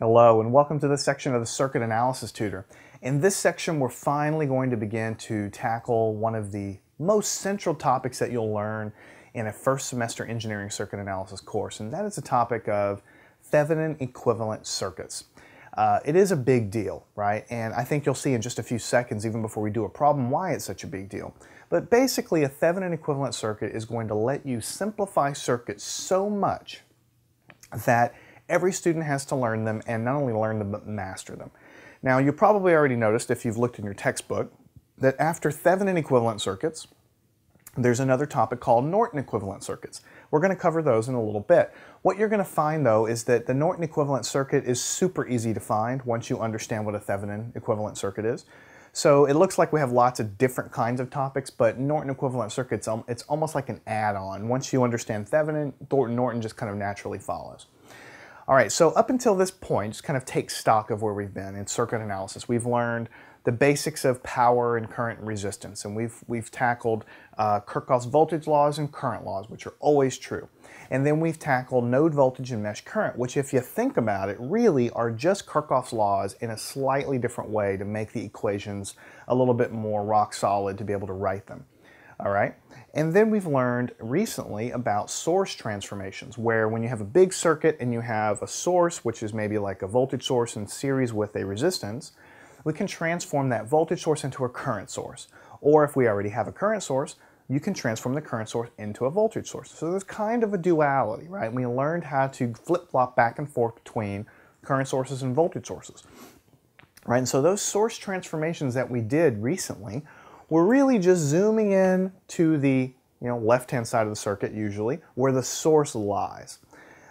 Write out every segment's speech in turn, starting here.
Hello and welcome to this section of the Circuit Analysis Tutor. In this section we're finally going to begin to tackle one of the most central topics that you'll learn in a first semester engineering circuit analysis course and that is the topic of Thevenin equivalent circuits. Uh, it is a big deal, right? And I think you'll see in just a few seconds, even before we do a problem, why it's such a big deal. But basically, a Thevenin equivalent circuit is going to let you simplify circuits so much that Every student has to learn them and not only learn them, but master them. Now, you probably already noticed if you've looked in your textbook that after Thevenin equivalent circuits, there's another topic called Norton equivalent circuits. We're going to cover those in a little bit. What you're going to find though is that the Norton equivalent circuit is super easy to find once you understand what a Thevenin equivalent circuit is. So it looks like we have lots of different kinds of topics, but Norton equivalent circuits, um, it's almost like an add-on. Once you understand Thevenin, Norton just kind of naturally follows. All right, so up until this point, just kind of take stock of where we've been in circuit analysis. We've learned the basics of power and current and resistance, and we've, we've tackled uh, Kirchhoff's voltage laws and current laws, which are always true. And then we've tackled node voltage and mesh current, which if you think about it, really are just Kirchhoff's laws in a slightly different way to make the equations a little bit more rock solid to be able to write them. All right. And then we've learned recently about source transformations, where when you have a big circuit and you have a source, which is maybe like a voltage source in series with a resistance, we can transform that voltage source into a current source. Or if we already have a current source, you can transform the current source into a voltage source. So there's kind of a duality, right? We learned how to flip-flop back and forth between current sources and voltage sources. Right, and so those source transformations that we did recently we're really just zooming in to the you know, left-hand side of the circuit usually, where the source lies.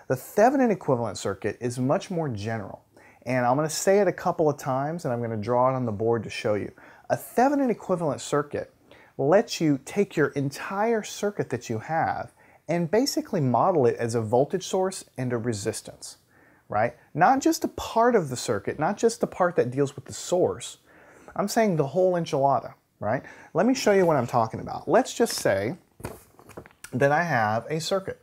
The Thevenin equivalent circuit is much more general, and I'm going to say it a couple of times, and I'm going to draw it on the board to show you. A Thevenin equivalent circuit lets you take your entire circuit that you have and basically model it as a voltage source and a resistance, right? Not just a part of the circuit, not just the part that deals with the source. I'm saying the whole enchilada right? Let me show you what I'm talking about. Let's just say that I have a circuit.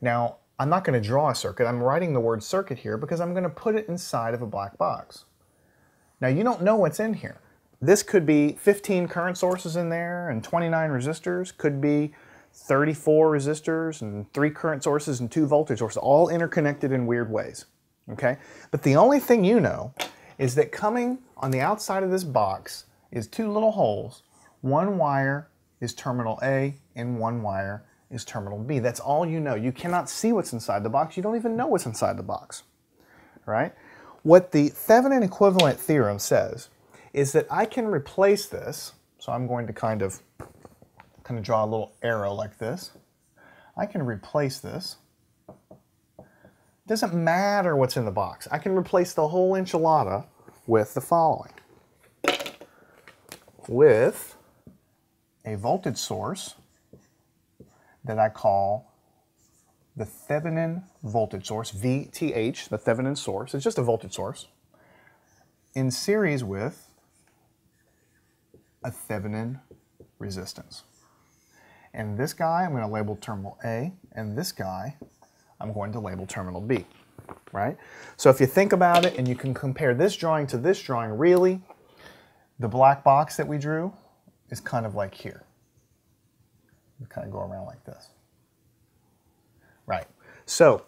Now, I'm not going to draw a circuit. I'm writing the word circuit here because I'm going to put it inside of a black box. Now, you don't know what's in here. This could be 15 current sources in there and 29 resistors. Could be 34 resistors and three current sources and two voltage sources, all interconnected in weird ways. Okay? But the only thing you know is that coming on the outside of this box is two little holes. One wire is terminal A and one wire is terminal B. That's all you know. You cannot see what's inside the box. You don't even know what's inside the box, right? What the Thevenin equivalent theorem says is that I can replace this. So I'm going to kind of, kind of draw a little arrow like this. I can replace this doesn't matter what's in the box. I can replace the whole enchilada with the following. With a voltage source that I call the Thevenin voltage source, VTH, the Thevenin source. It's just a voltage source in series with a Thevenin resistance. And this guy I'm going to label terminal A, and this guy I'm going to label terminal B, right? So if you think about it and you can compare this drawing to this drawing, really, the black box that we drew is kind of like here. We kind of go around like this. Right. So